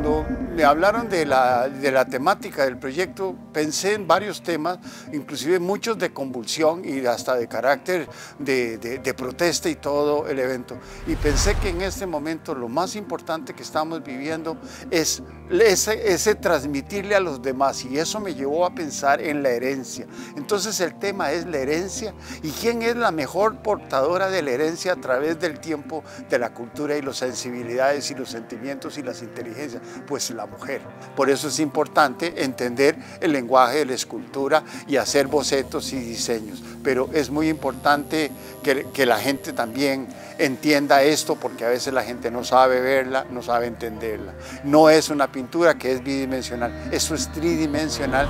Cuando me hablaron de la, de la temática del proyecto, pensé en varios temas, inclusive muchos de convulsión y hasta de carácter de, de- protesta y todo el evento. Y pensé que en este momento lo más importante que estamos viviendo es ese, ese transmitirle a los demás y eso me llevó a pensar en la herencia. Entonces el tema es la herencia y quién es la mejor portadora de la herencia a través del tiempo, de la cultura y las sensibilidades y los sentimientos y las inteligencias, pues la mujer. Por eso es importante entender el lenguaje de la escultura y hacer bocetos y diseños. Pero es muy importante que, la gente también entienda esto porque a veces la gente no sabe verla, no sabe entenderla. No es una pintura que es bidimensional, eso es tridimensional.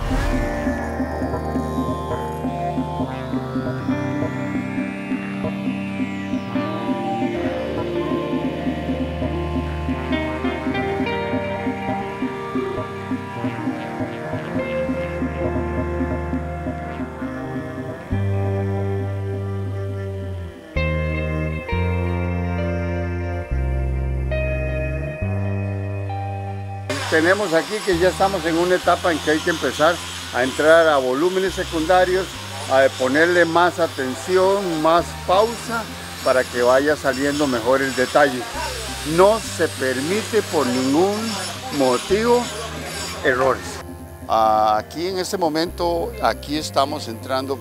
Tenemos aquí que ya estamos en una etapa en que hay que empezar a entrar a volúmenes secundarios, a ponerle más atención, más pausa para que vaya saliendo mejor el detalle. No se permite por ningún motivo errores. Aquí en este momento, aquí estamos entrando,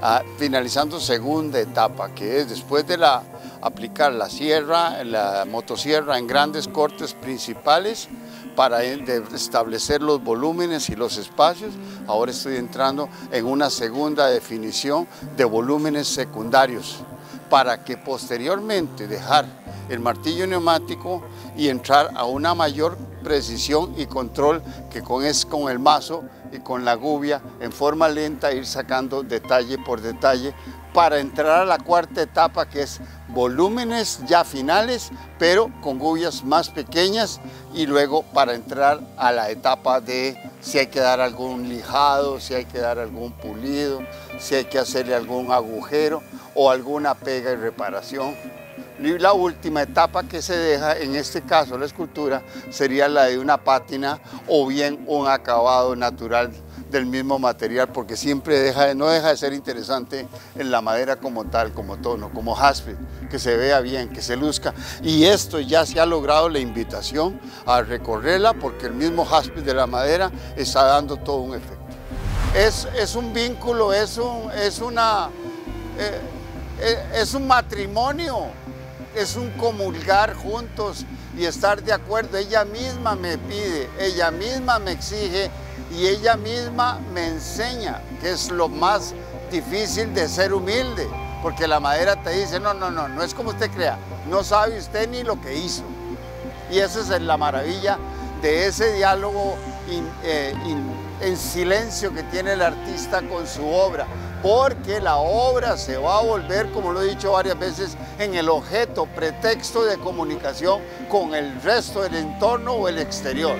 a, finalizando segunda etapa, que es después de la aplicar la sierra, la motosierra en grandes cortes principales para establecer los volúmenes y los espacios. Ahora estoy entrando en una segunda definición de volúmenes secundarios para que posteriormente dejar el martillo neumático y entrar a una mayor precisión y control que con, es, con el mazo y con la gubia en forma lenta ir sacando detalle por detalle para entrar a la cuarta etapa que es volúmenes ya finales pero con gubias más pequeñas y luego para entrar a la etapa de si hay que dar algún lijado, si hay que dar algún pulido, si hay que hacerle algún agujero o alguna pega y reparación. Y la última etapa que se deja, en este caso la escultura, sería la de una pátina o bien un acabado natural del mismo material, porque siempre deja, no deja de ser interesante en la madera como tal, como tono, como jaspe, que se vea bien, que se luzca. Y esto ya se ha logrado la invitación a recorrerla, porque el mismo jaspe de la madera está dando todo un efecto. Es, es un vínculo, es, un, es, una, eh, es un matrimonio es un comulgar juntos y estar de acuerdo. Ella misma me pide, ella misma me exige y ella misma me enseña, que es lo más difícil de ser humilde, porque la madera te dice, no, no, no, no es como usted crea, no sabe usted ni lo que hizo. Y esa es la maravilla de ese diálogo eh, en silencio que tiene el artista con su obra porque la obra se va a volver, como lo he dicho varias veces, en el objeto, pretexto de comunicación con el resto del entorno o el exterior.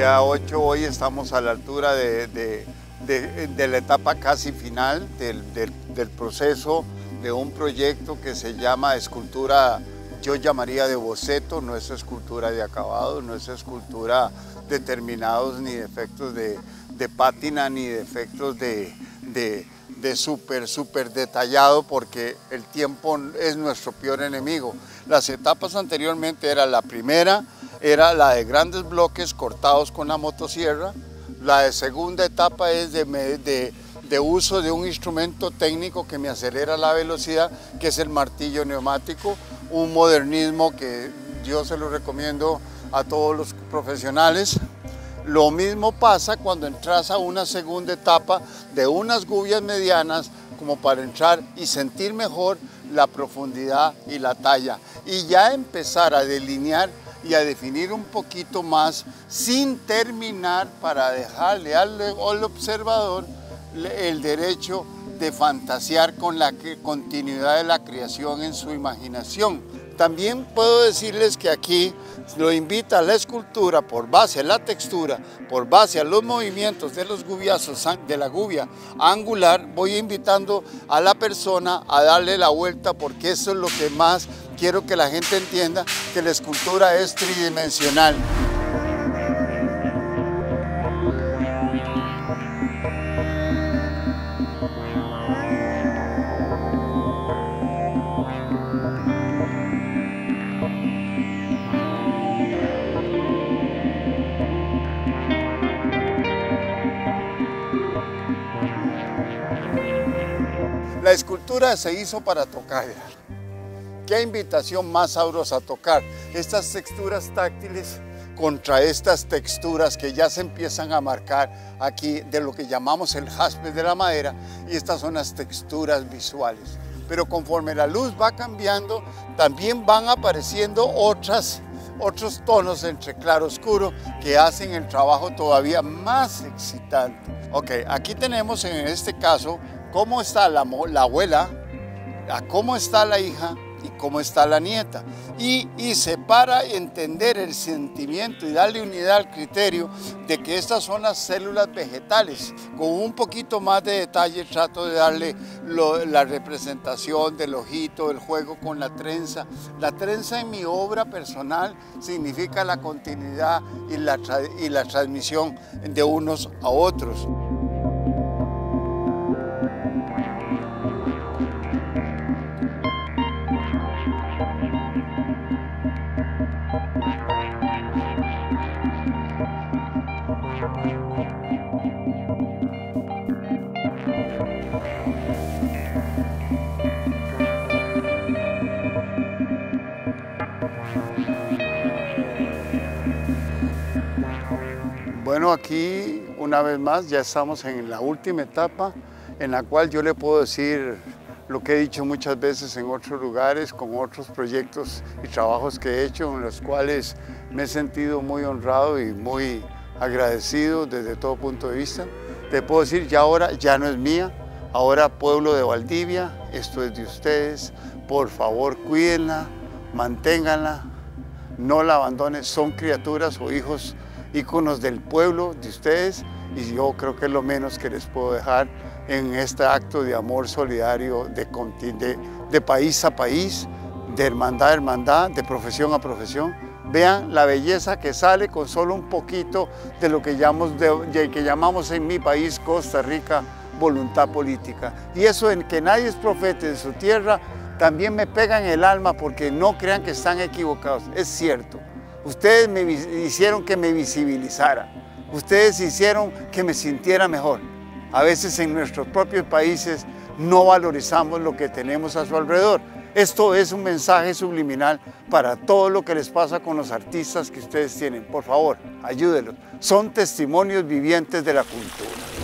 Día 8, hoy estamos a la altura de, de, de, de la etapa casi final del, del, proceso de un proyecto que se llama escultura, yo llamaría de boceto, no es escultura de acabado, no es escultura determinados ni de de, pátina ni de efectos de, de súper, súper detallado porque el tiempo es nuestro peor enemigo. Las etapas anteriormente era la primera, era la de grandes bloques cortados con la motosierra. La de segunda etapa es de, de, de uso de un instrumento técnico que me acelera la velocidad, que es el martillo neumático, un modernismo que yo se lo recomiendo a todos los profesionales. Lo mismo pasa cuando entras a una segunda etapa de unas gubias medianas como para entrar y sentir mejor la profundidad y la talla y ya empezar a delinear y a definir un poquito más sin terminar para dejarle al, observador el derecho de fantasear con la continuidad de la creación en su imaginación. También puedo decirles que aquí lo invita a la escultura por base a la textura, por base a los movimientos de los gubiazos, de la gubia angular, voy invitando a la persona a darle la vuelta porque eso es lo que más quiero que la gente entienda, que la escultura es tridimensional. La escultura se hizo para tocar. Qué invitación más sabrosa a tocar. Estas texturas táctiles contra estas texturas que ya se empiezan a marcar aquí de lo que llamamos el jaspe de la madera y estas son las texturas visuales. Pero conforme la luz va cambiando, también van apareciendo otras, otros tonos entre claro oscuro que hacen el trabajo todavía más excitante. Ok, aquí tenemos en este caso cómo está la, abuela, a cómo está la hija y cómo está la nieta. Y, y se para entender el sentimiento y darle unidad al criterio de que estas son las células vegetales. Con un poquito más de detalle trato de darle la representación del ojito, el juego con la trenza. La trenza en mi obra personal significa la continuidad y la, y la transmisión de unos a otros. Bueno, aquí una vez más ya estamos en la última etapa en la cual yo le puedo decir lo que he dicho muchas veces en otros lugares, con otros proyectos y trabajos que he hecho, en los cuales me he sentido muy honrado y muy agradecido desde todo punto de vista. Te puedo decir, ya ahora ya no es mía, ahora pueblo de Valdivia, esto es de ustedes, por favor cuídenla, manténganla, no la abandonen, son criaturas o hijos íconos del pueblo de ustedes y yo creo que es lo menos que les puedo dejar en este acto de amor solidario de, de, de país a país, de hermandad a hermandad, de profesión a profesión. Vean la belleza que sale con solo un poquito de lo que llamamos, de, que llamamos en mi país, Costa Rica, voluntad política. Y eso en que nadie es profeta de su tierra, también me pega en el alma porque no crean que están equivocados. Es cierto. Ustedes me hicieron que me visibilizara. Ustedes hicieron que me sintiera mejor. A veces en nuestros propios países no valorizamos lo que tenemos a su alrededor. Esto es un mensaje subliminal para todo lo que les pasa con los artistas que ustedes tienen. Por favor, ayúdenlos. Son testimonios vivientes de la cultura.